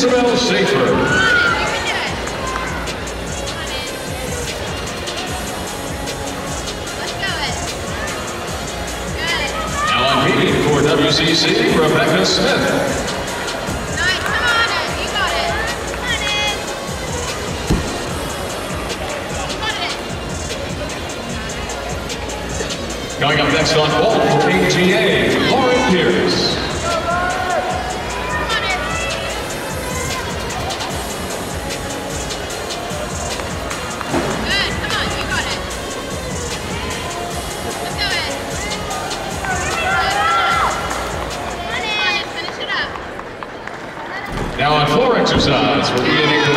is Isabelle Schaefer. For WCC, Rebecca Smith. Coming up next on ball for AGA, Lauren Pierce. Now on floor exercise, we're beginning the